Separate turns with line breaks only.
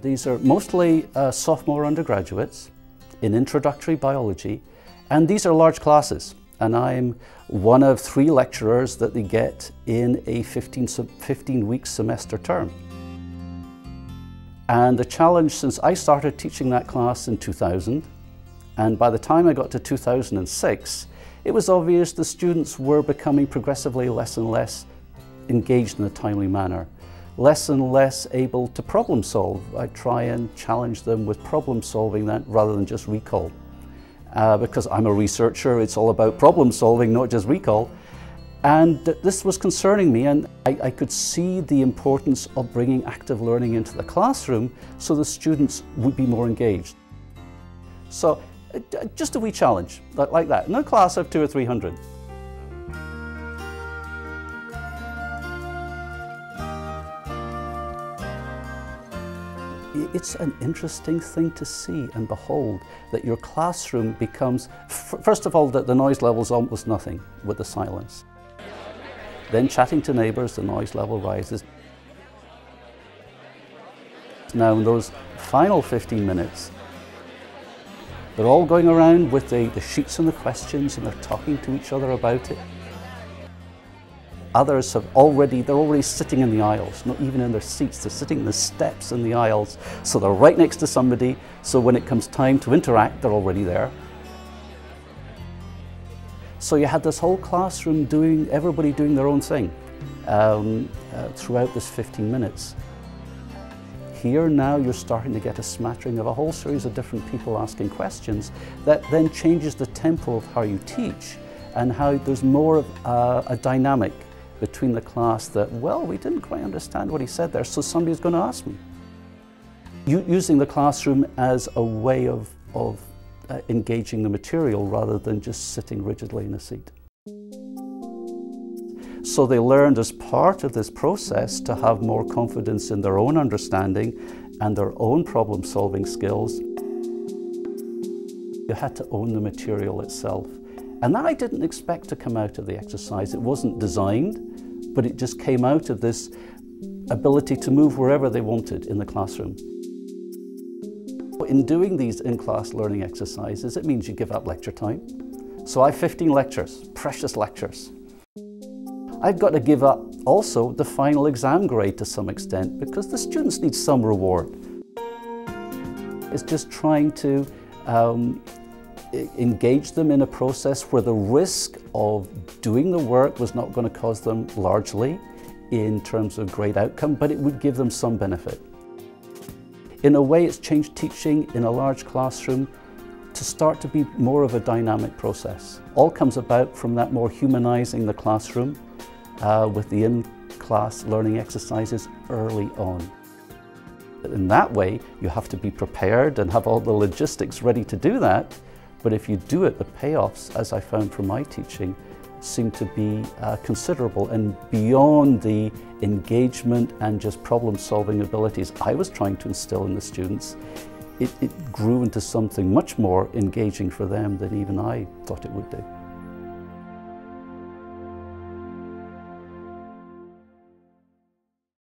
These are mostly uh, sophomore undergraduates in introductory biology, and these are large classes. And I'm one of three lecturers that they get in a 15, 15 week semester term. And the challenge since I started teaching that class in 2000, and by the time I got to 2006, it was obvious the students were becoming progressively less and less engaged in a timely manner, less and less able to problem solve. I try and challenge them with problem solving that rather than just recall. Uh, because I'm a researcher, it's all about problem solving, not just recall. And this was concerning me, and I, I, could see the importance of bringing active learning into the classroom so the students would be more engaged. So, uh, just a wee challenge like that. In a class of two or three hundred. It's an interesting thing to see and behold that your classroom becomes, first of all, that the noise level is almost nothing with the silence. Then chatting to neighbours, the noise level rises. Now in those final 15 minutes, they're all going around with the, the sheets and the questions and they're talking to each other about it. Others have already, they're already sitting in the aisles, not even in their seats, they're sitting in the steps in the aisles. So they're right next to somebody, so when it comes time to interact, they're already there. So you had this whole classroom doing, everybody doing their own thing um, uh, throughout this 15 minutes. Here now you're starting to get a smattering of a whole series of different people asking questions that then changes the tempo of how you teach and how there's more of a dynamic between the class that, well, we didn't quite understand what he said there, so somebody's going to ask me. U using the classroom as a way of, of uh, engaging the material rather than just sitting rigidly in a seat. So they learned as part of this process to have more confidence in their own understanding and their own problem solving skills. You had to own the material itself. And that I didn't expect to come out of the exercise. It wasn't designed, but it just came out of this ability to move wherever they wanted in the classroom. In doing these in-class learning exercises, it means you give up lecture time. So I have 15 lectures, precious lectures. I've got to give up also the final exam grade to some extent because the students need some reward. It's just trying to um, engage them in a process where the risk of doing the work was not going to cause them largely in terms of great outcome, but it would give them some benefit. In a way, it's changed teaching in a large classroom to start to be more of a dynamic process. All comes about from that more humanizing the classroom uh, with the in-class learning exercises early on. In that way, you have to be prepared and have all the logistics ready to do that, but if you do it, the payoffs, as I found from my teaching, seem to be uh, considerable and beyond the engagement and just problem solving abilities I was trying to instill in the students, it, it grew into something much more engaging for them than even I thought it would do.